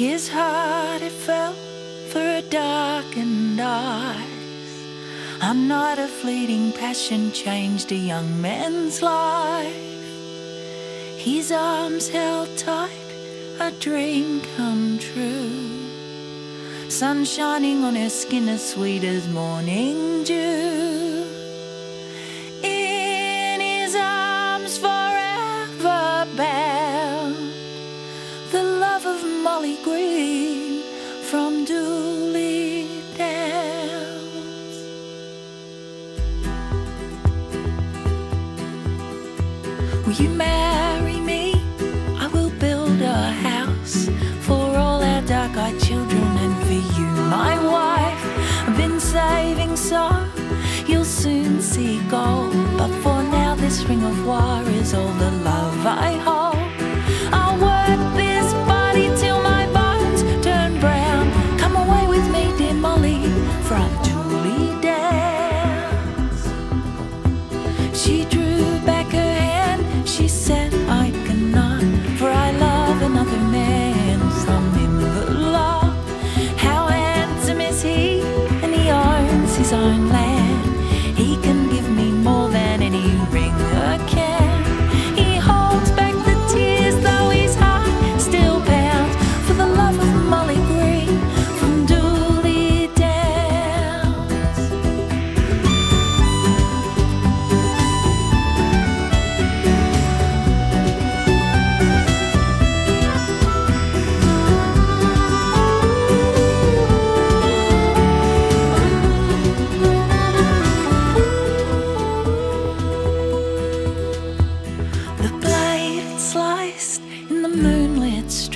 His heart it fell for a darkened eyes. I'm not a fleeting passion changed a young man's life. His arms held tight, a dream come true. Sun shining on her skin as sweet as morning dew. Love of Molly Green from Dooley Downs. Will you marry me? I will build a house for all our dark-eyed children and for you, my wife. I've been saving so you'll soon see gold. But for now, this ring of wire is all the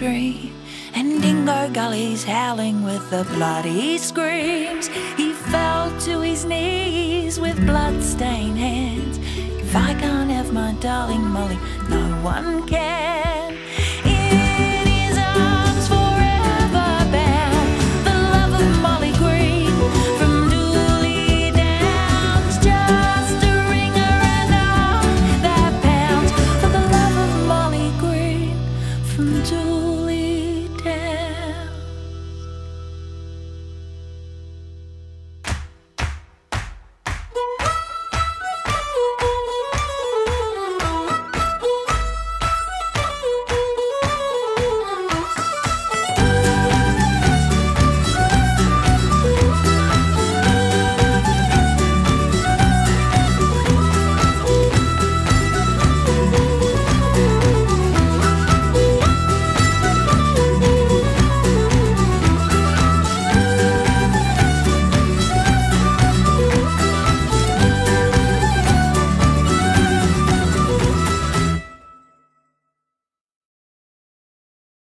stream, and Dingo Gully's howling with the bloody screams. He fell to his knees with blood-stained hands. If I can't have my darling Molly, no one can. In his arms forever bound, the love of Molly Green from Dooley Downs. Just a ringer and a heart that pounds for the love of Molly Green from Dooley